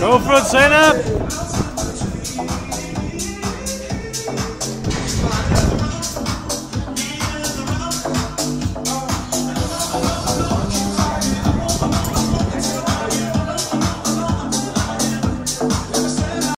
Go front, Zainab!